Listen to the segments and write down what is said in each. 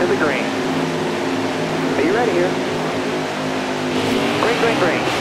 to the green. Are you ready here? Green, green, green.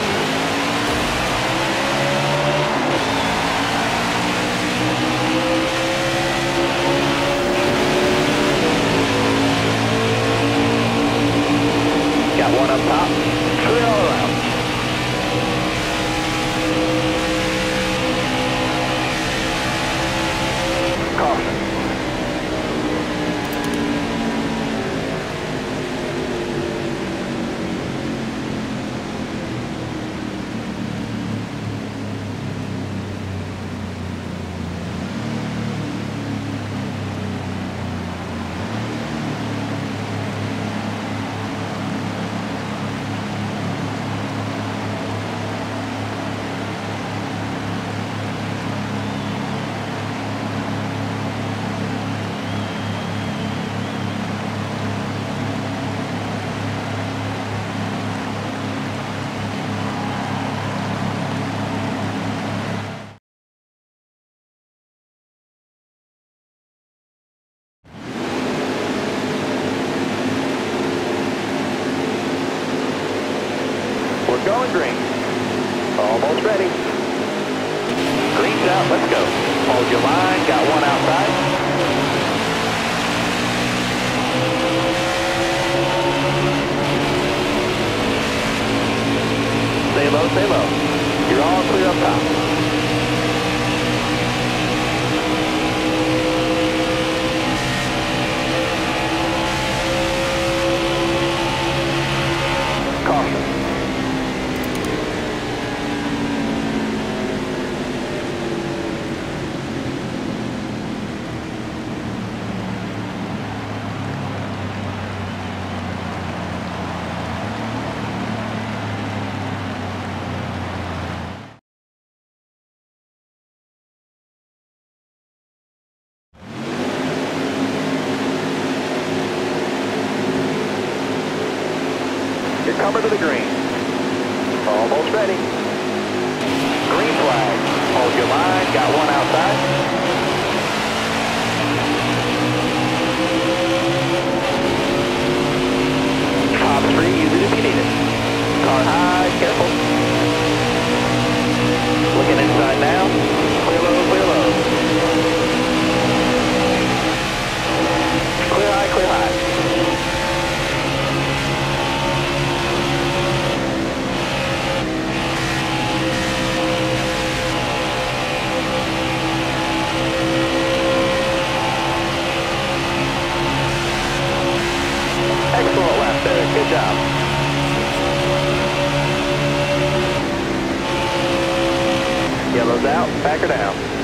out, back her down.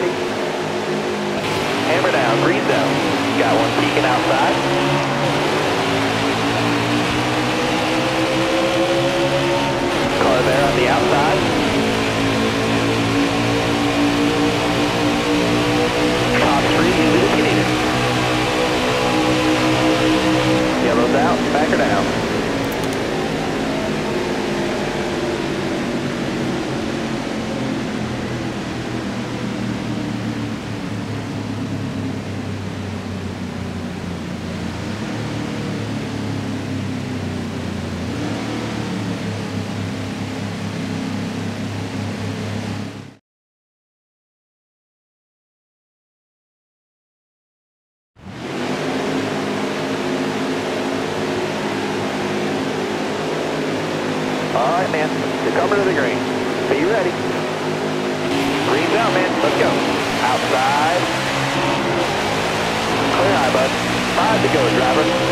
ready. Hammer down, green zone. Got one peeking outside. Car there on the outside. Top three, use it it. Yellow's out, back her down. Five to go, driver.